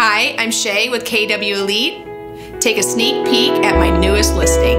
Hi, I'm Shay with KW Elite. Take a sneak peek at my newest listing.